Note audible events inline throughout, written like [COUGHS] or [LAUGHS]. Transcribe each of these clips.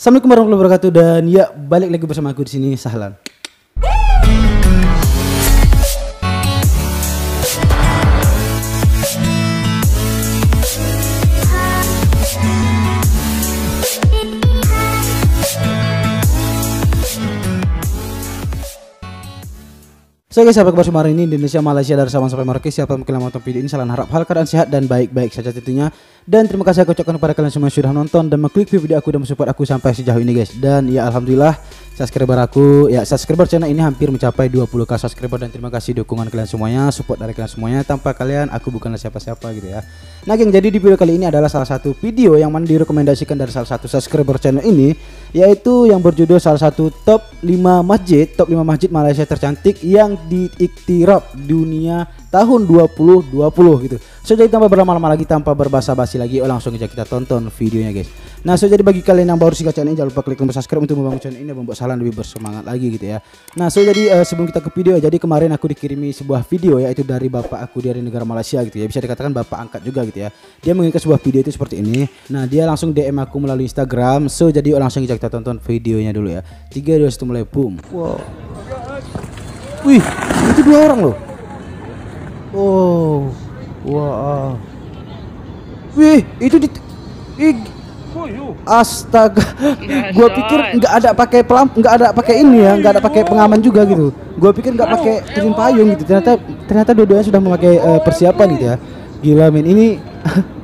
Assalamualaikum warahmatullahi wabarakatuh dan ya balik lagi bersama aku di sini Sahlan. So guys, apa kabar semua hari ini Indonesia, Malaysia, dari Sabang sampai Merauke Siapa mungkin yang video ini Salam harap hal keadaan sehat dan baik-baik saja tentunya. Dan terima kasih aku ucapkan kepada kalian semua yang sudah nonton Dan mengklik video aku dan mensupport aku sampai sejauh ini guys. Dan ya Alhamdulillah subscriber aku ya subscriber channel ini hampir mencapai 20k subscriber dan terima kasih dukungan kalian semuanya support dari kalian semuanya. Tanpa kalian aku bukanlah siapa-siapa gitu ya. Nah geng jadi di video kali ini adalah salah satu video yang mana direkomendasikan dari salah satu subscriber channel ini yaitu yang berjudul salah satu top 5 masjid top 5 masjid Malaysia tercantik yang diiktiraf dunia tahun 2020 gitu. So jadi tanpa berlama-lama lagi tanpa berbasa-basi lagi oh langsung aja kita tonton videonya guys. Nah so jadi bagi kalian yang baru sih channel ini jangan lupa klik tombol subscribe untuk membangun channel ini dan membuat salam lebih bersemangat lagi gitu ya. Nah so jadi uh, sebelum kita ke video jadi kemarin aku dikirimi sebuah video yaitu dari bapak aku dari negara Malaysia gitu ya. Bisa dikatakan bapak angkat juga gitu ya. Dia mengirimkan sebuah video itu seperti ini. Nah dia langsung DM aku melalui Instagram. So jadi langsung kita tonton videonya dulu ya. 3, 2, 1 mulai boom. Wow. Wih itu dua orang loh. Oh Wah. Wih, itu di Ih, Astaga, gua pikir nggak ada pakai pelam, nggak ada pakai ini ya, nggak ada pakai pengaman juga gitu. Gua pikir nggak pakai turun payung gitu. Ternyata ternyata dua-duanya sudah memakai uh, persiapan gitu ya. Gila men, ini [LAUGHS]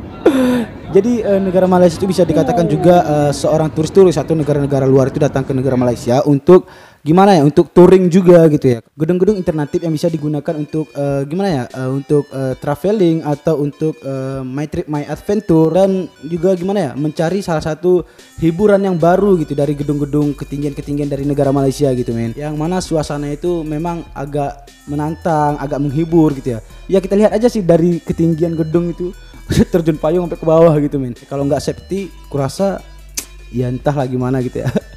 Jadi uh, negara Malaysia itu bisa dikatakan juga uh, seorang turis-turis atau negara-negara luar itu datang ke negara Malaysia untuk gimana ya untuk touring juga gitu ya. Gedung-gedung alternatif yang bisa digunakan untuk uh, gimana ya uh, untuk uh, traveling atau untuk uh, my trip my adventure dan juga gimana ya mencari salah satu hiburan yang baru gitu dari gedung-gedung ketinggian-ketinggian dari negara Malaysia gitu men. Yang mana suasana itu memang agak menantang agak menghibur gitu ya. Ya kita lihat aja sih dari ketinggian gedung itu [LAUGHS] terjun payung sampai ke bawah gitu men. Kalau nggak safety kurasa [TSK] ya entahlah gimana gitu ya [LAUGHS]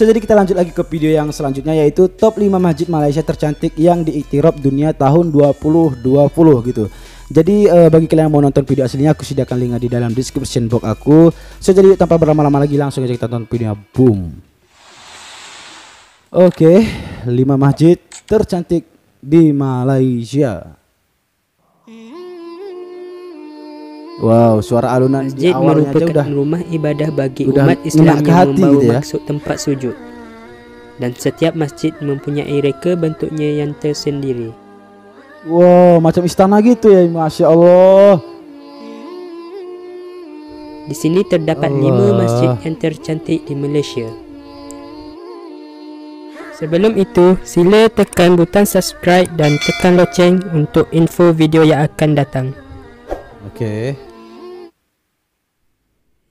So, jadi kita lanjut lagi ke video yang selanjutnya yaitu top 5 masjid Malaysia tercantik yang diiktiraf dunia tahun 2020 gitu. Jadi uh, bagi kalian yang mau nonton video aslinya aku sediakan linknya di dalam description box aku. So jadi tanpa berlama-lama lagi langsung aja kita tonton videonya. Boom. Oke, okay, 5 masjid tercantik di Malaysia. Wow, suara alunan Masjid merupakan udah, rumah ibadah bagi umat Islam yang membawa gitu ya? maksud tempat sujud. Dan setiap masjid mempunyai reka bentuknya yang tersendiri. Wow, macam istana gitu ya, masya Allah. Di sini terdapat Allah. lima masjid yang tercantik di Malaysia. Sebelum itu, sila tekan butang subscribe dan tekan loceng untuk info video yang akan datang. Okay.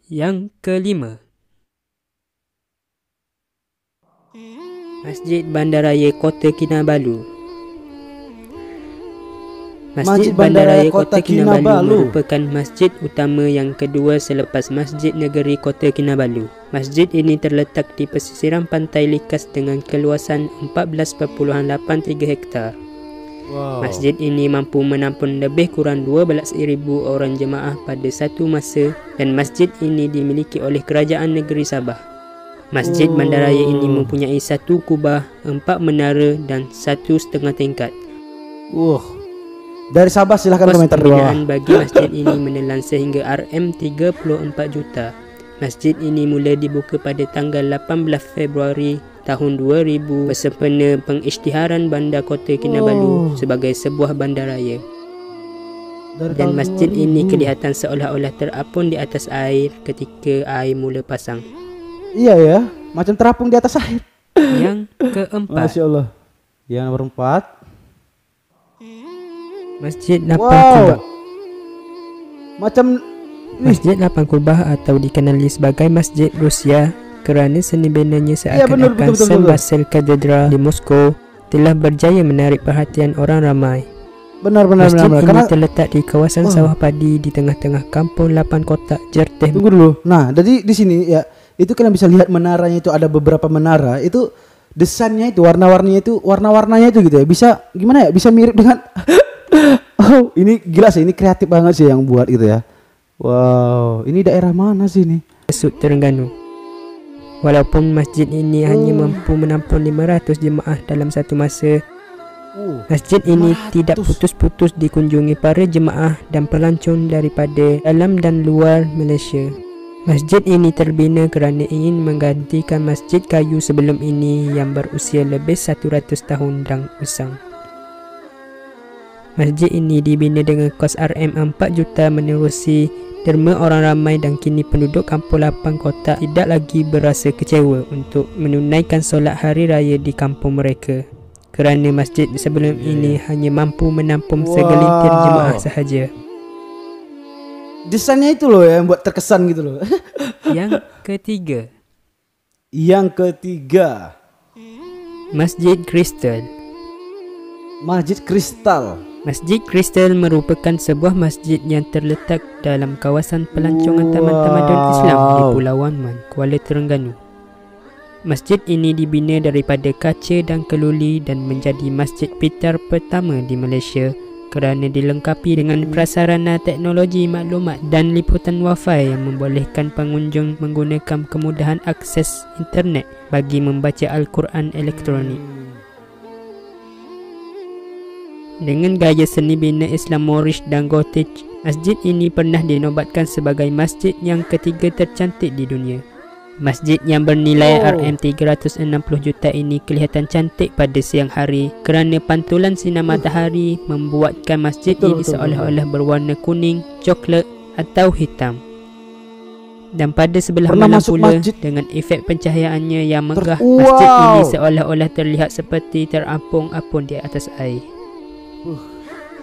Yang kelima Masjid Bandaraya Kota Kinabalu Masjid, Bandaraya Kota, Kinabalu, merupakan masjid utama yang kedua selepas Masjid Negeri Kota Kinabalu. Masjid ini terletak di pesisiran pantai Likas dengan keluasan 14.83 hektar. Wow. Masjid ini mampu menampung lebih kurang 12,000 orang jemaah pada satu masa dan masjid ini dimiliki oleh kerajaan negeri Sabah. Masjid oh. Bandaraya ini mempunyai satu kubah, empat menara dan satu setengah tingkat. Wah. Dari Sabah silahkan komentar di bawah. bagi masjid ini menelan sehingga RM34 juta. Masjid ini mula dibuka pada tanggal 18 Februari tahun 2000 bersempena pengisytiharan bandar kota Kinabalu oh. sebagai sebuah bandaraya. Dan masjid ini kelihatan seolah-olah terapun di atas air ketika air mula pasang. Iya ya, macam terapung di atas air. [COUGHS] Yang keempat. Masya Allah. Yang nomor empat. Masjid Lapan wow. Kubah. Macam Masjid Lapan Kubah atau dikenali sebagai Masjid Rusia kerana Ya, benar, seakan-akan betul. Saint Basil Cathedral di Moskow telah berjaya menarik perhatian orang ramai. Benar benar Masjid benar. benar. ini Karena terletak di kawasan Oh. sawah padi di tengah-tengah kampung lapan kotak Jerteh. tunggu dulu. Nah, jadi di sini ya itu kalian bisa lihat menaranya itu ada beberapa menara itu desainnya itu warna-warninya itu warna-warnanya itu gitu ya bisa gimana ya bisa mirip dengan [LAUGHS] oh ini gila sih ini kreatif banget sih yang buat gitu ya wow ini daerah mana sih ini Sud Terengganu. Walaupun masjid ini hanya Oh. mampu menampung 500 jemaah dalam satu masa, oh masjid ini 500. tidak putus-putus dikunjungi para jemaah dan pelancong daripada dalam dan luar Malaysia. Masjid ini terbina kerana ingin menggantikan masjid kayu sebelum ini yang berusia lebih 100 tahun dan usang. Masjid ini dibina dengan kos RM 4 juta menerusi derma orang ramai dan kini penduduk kampung lapang kotak tidak lagi berasa kecewa untuk menunaikan solat hari raya di kampung mereka. Kerana masjid sebelum ini hanya mampu menampung segelintir Wow. jemaah sahaja. desainnya itu loh ya yang buat terkesan gitu loh [LAUGHS] Yang ketiga, yang ketiga Masjid Kristal. masjid kristal Masjid Kristal merupakan sebuah masjid yang terletak dalam kawasan pelancongan Taman Tamadun Islam di. Pulau Man, Kuala Terengganu. Masjid ini dibina daripada kaca dan keluli dan menjadi masjid pitar pertama di Malaysia kerana dilengkapi dengan prasarana teknologi maklumat dan liputan wifi yang membolehkan pengunjung menggunakan kemudahan akses internet bagi membaca Al-Quran elektronik. Dengan gaya seni bina Islam Moorish dan Gothic, masjid ini pernah dinobatkan sebagai masjid yang ketiga tercantik di dunia. Masjid yang bernilai Oh. RM360 juta ini kelihatan cantik pada siang hari kerana pantulan sinar matahari membuatkan masjid Betul, ini seolah-olah berwarna kuning, coklat atau hitam. Dan pada sebelah Pernah malam pula masjid? dengan efek pencahayaannya yang megah, Ter- masjid ini Wow. seolah-olah terlihat seperti terapung-apung di atas air.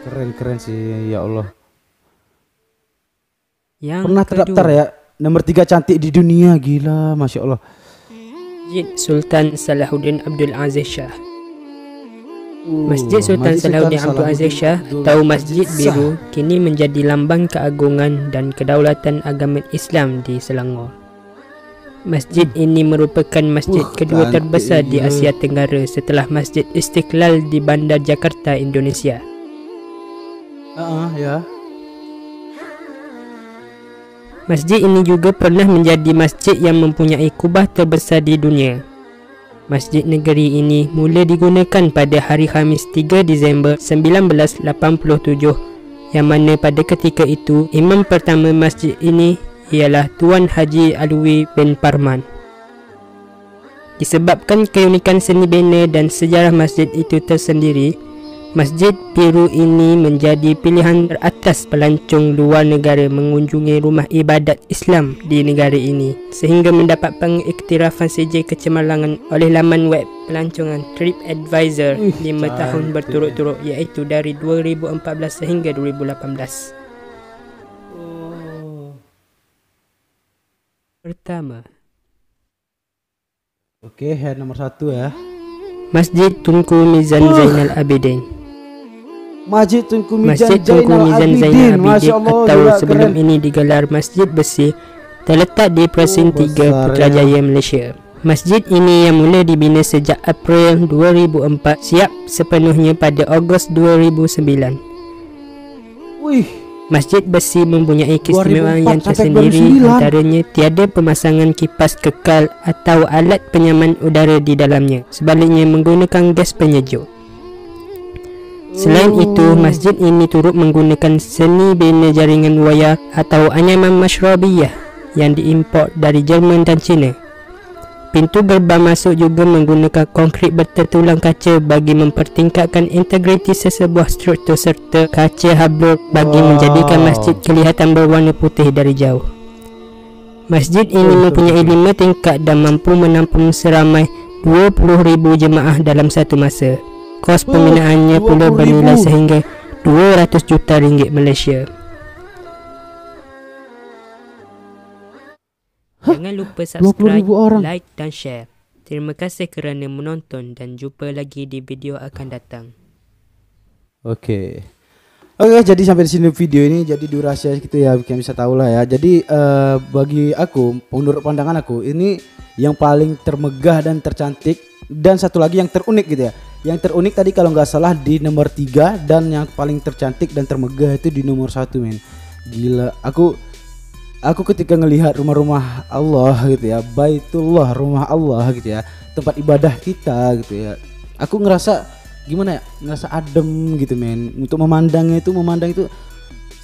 Keren keren sih ya Allah. Yang pernah terdaftar ya? Nomor tiga cantik di dunia gila masya Allah. Masjid Sultan Salahuddin Abdul Aziz Shah. Uh, Masjid Sultan Salahuddin Abdul Aziz Shah atau Masjid Biru kini menjadi lambang keagungan dan kedaulatan agama Islam di Selangor. Masjid ini merupakan masjid Uh, kedua terbesar di. Asia Tenggara setelah Masjid Istiqlal di Bandar Jakarta, Indonesia. uh, ya Masjid ini juga pernah menjadi masjid yang mempunyai kubah terbesar di dunia. Masjid negeri ini mula digunakan pada hari Khamis 3 Disember 1987 yang mana pada ketika itu imam pertama masjid ini ialah Tuan Haji Alwi bin Parman. Disebabkan keunikan seni bina dan sejarah masjid itu tersendiri, Masjid Biru ini menjadi pilihan teratas pelancong luar negara mengunjungi rumah ibadat Islam di negara ini sehingga mendapat pengiktirafan sijil kecemerlangan oleh laman web pelancongan TripAdvisor Ih, 5 tahun berturut-turut iaitu dari 2014 sehingga 2018. Pertama, oke head nomor satu ya Masjid Tunku Mizan Uh. Zainal Abidin. Masjid Tunku Mizan Masjid Tunku Zainal Abidin Zainal Abidin Allah atau sebelum keren. ini digelar Masjid Besi terletak di Presin Oh, 3 besar, Putrajaya Malaysia. Masjid ini yang mula dibina sejak April 2004 siap sepenuhnya pada Ogos 2009. wih Masjid Besi mempunyai keistimewaan 2004 yang tersendiri 2009. antaranya tiada pemasangan kipas kekal atau alat penyaman udara di dalamnya. Sebaliknya menggunakan gas penyejuk. Selain Oh. itu, masjid ini turut menggunakan seni bina jaringan wayar atau anyaman masyrabiyah yang diimport dari Jerman dan China. Pintu gerbang masuk juga menggunakan konkrit bertertulang kaca bagi mempertingkatkan integriti sesebuah struktur serta kaca hablo bagi Wow. menjadikan masjid kelihatan berwarna putih dari jauh. Masjid ini mempunyai lima tingkat dan mampu menampung seramai 20,000 jemaah dalam satu masa. Kos Oh, pembinaannya pula 20,000. bernilai sehingga 200 juta ringgit Malaysia. Jangan lupa subscribe, orang. like dan share. Terima kasih kerana menonton dan jumpa lagi di video akan datang. Oke. Oke, jadi sampai di sini video ini jadi durasi gitu ya, kalian bisa tahu lah ya. Jadi uh, bagi aku, menurut pandangan aku, ini yang paling termegah dan tercantik dan satu lagi yang terunik gitu ya. Yang terunik tadi kalau nggak salah di nomor 3 dan yang paling tercantik dan termegah itu di nomor satu men. Gila, aku aku ketika ngelihat rumah-rumah Allah gitu ya, Baitullah, rumah Allah gitu ya, tempat ibadah kita gitu ya. Aku ngerasa gimana ya? Ngerasa adem gitu men. Untuk memandangnya itu memandang itu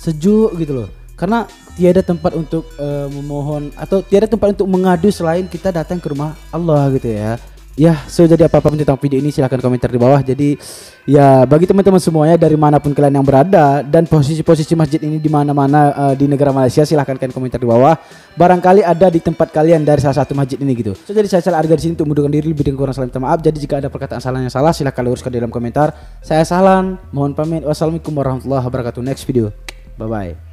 sejuk gitu loh. Karena tiada tempat untuk uh, memohon atau tiada tempat untuk mengadu selain kita datang ke rumah Allah gitu ya. Ya, so jadi apa-apa tentang video ini silahkan komentar di bawah. Jadi ya bagi teman-teman semuanya dari mana pun kalian yang berada dan posisi-posisi masjid ini di mana-mana uh, di negara Malaysia silahkan kalian komentar di bawah. Barangkali ada di tempat kalian dari salah satu masjid ini gitu. So jadi saya salah Arga di sini untuk mundurkan diri lebih dengan kurang salah minta maaf. Jadi jika ada perkataan salah yang salah silahkan luruskan di dalam komentar. Saya Salam, mohon pamit. Wassalamualaikum warahmatullahi wabarakatuh. Next video. Bye bye.